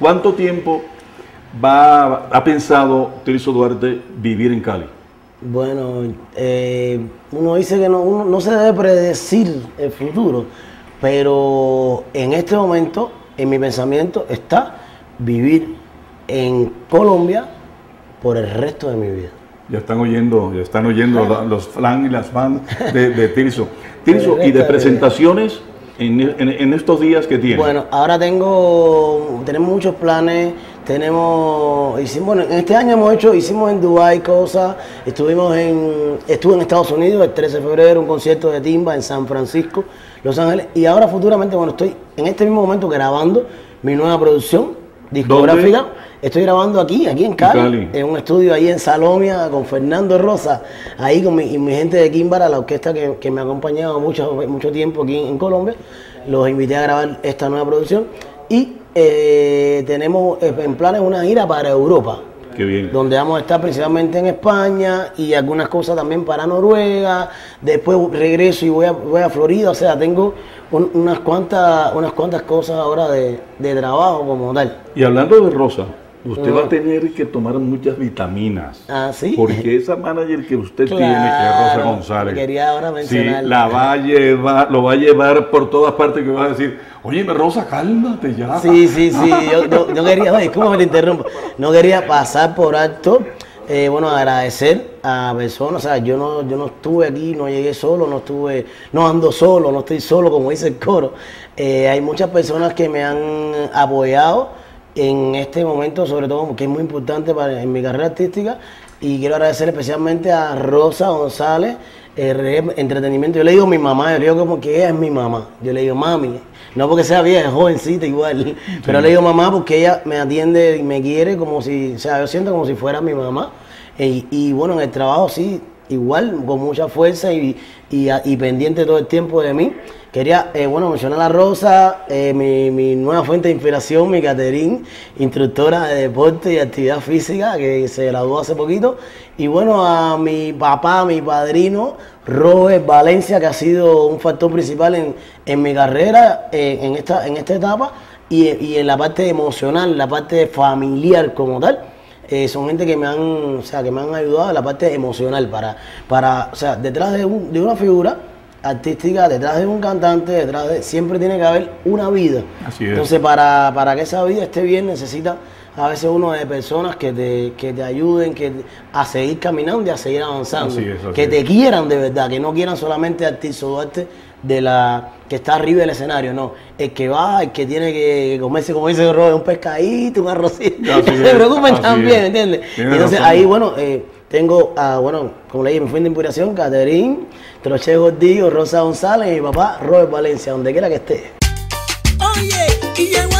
¿Cuánto tiempo va, ha pensado Tirso Duarte vivir en Cali? Bueno, eh, uno dice que no, uno no se debe predecir el futuro, pero en este momento, en mi pensamiento, está vivir en Colombia por el resto de mi vida. Ya están oyendo, ya están oyendo los fans y las fans de, de Tirso. Tirso, ¿y de presentaciones en, estos días que tiene? Bueno, ahora tengo, tenemos muchos planes, tenemos, hicimos, bueno, en este año hemos hecho, hicimos en Dubai cosas, estuvimos en, estuve en Estados Unidos el 13 de febrero, un concierto de timba en San Francisco, Los Ángeles, y ahora futuramente, bueno, estoy en este mismo momento grabando mi nueva producción discográfica, estoy grabando aquí, aquí en Cali, Cali. en un estudio ahí en Salomia con Fernando Rosa, ahí con mi, y mi gente de Kimbara, la orquesta que, que me ha acompañado mucho, mucho tiempo aquí en Colombia. Los invité a grabar esta nueva producción y eh, tenemos eh, en planes una gira para Europa. Qué bien. Donde vamos a estar principalmente en España y algunas cosas también para Noruega. Después regreso y voy a, voy a Florida. O sea, tengo un- unas, cuantas, unas cuantas cosas ahora de, de trabajo como tal. Y hablando de Rosa, usted va a tener que tomar muchas vitaminas. Ah, ¿sí? Porque esa manager que usted tiene, que es Rosa González, quería ahora sí, la va a llevar, lo va a llevar por todas partes que va a decir, oye, Rosa, cálmate ya. Sí, sí, sí. Yo, yo- yo quería, oye, discúlpame, te interrumpo. No quería pasar por alto. eh, bueno, agradecer a personas, o sea, yo no, yo no estuve aquí, no llegué solo, no estuve, no ando solo, no estoy solo, como dice el coro. Eh, hay muchas personas que me han apoyado en este momento, sobre todo porque es muy importante para, en mi carrera artística, y quiero agradecer especialmente a Rosa González, RG Entretenimiento. Yo le digo mi mamá, yo le digo como que ella es mi mamá. Yo le digo mami, no porque sea vieja, es jovencita igual. Pero le digo mamá porque ella me atiende y me quiere como si, o sea, yo siento como si fuera mi mamá. Y, y bueno, en el trabajo sí, igual, con mucha fuerza y, y, pendiente todo el tiempo de mí. Quería, eh, bueno, mencionar a Rosa, eh, mi, mi nueva fuente de inspiración, mi Caterín, instructora de deporte y actividad física, que se graduó hace poquito. Y bueno, a mi papá, mi padrino, Robert Valencia, que ha sido un factor principal en, en mi carrera, eh, en, esta, en esta etapa, y, y en la parte emocional, la parte familiar como tal. Eh, son gente que me han, o sea, que me han ayudado en la parte emocional para, para, o sea, detrás de, un- de una figura artística, detrás de un cantante, detrás de, siempre tiene que haber una vida. Así es. Entonces, para, para que esa vida esté bien, necesita a veces uno de personas que te, que te ayuden que, a seguir caminando y a seguir avanzando. Así es, así que es. te quieran de verdad, que no quieran solamente a Tirso Duarte de la que está arriba del escenario, no. El que va, el que tiene que comerse, como dice Robert, un pescadito, un arrocito. Así No se preocupen también, es. ¿entiendes? Tiene Entonces razón. ahí, bueno, eh, tengo, a, bueno, como le dije, mi fuente de inspiración, Caterín, Troche Gordillo, Rosa González y mi papá, Robert Valencia, donde quiera que esté. Oye, y llegó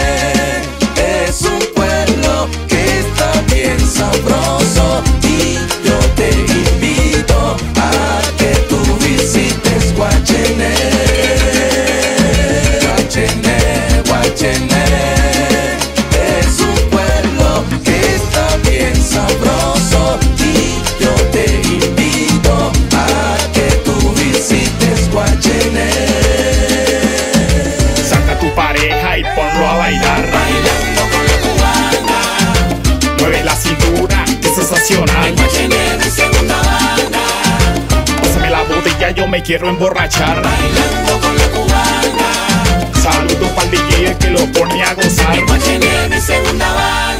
me quiero emborrachar. Bailando con la cubana. Saludo para el DJ que lo pone a gozar. Imaginé mi segunda bala.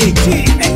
Hey.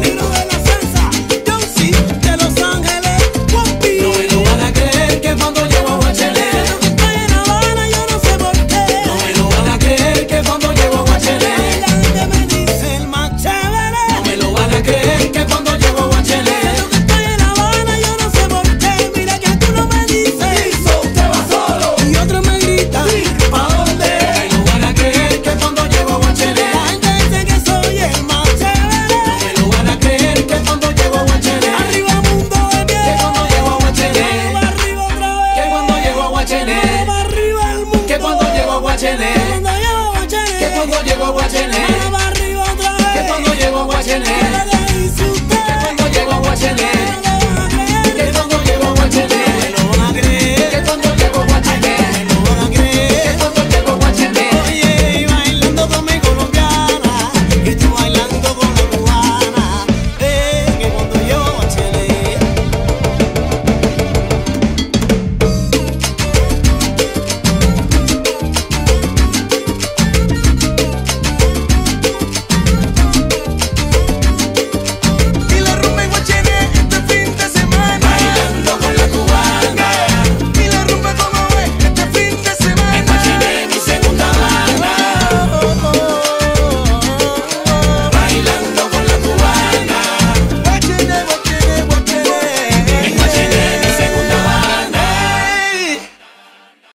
Diego Guachené.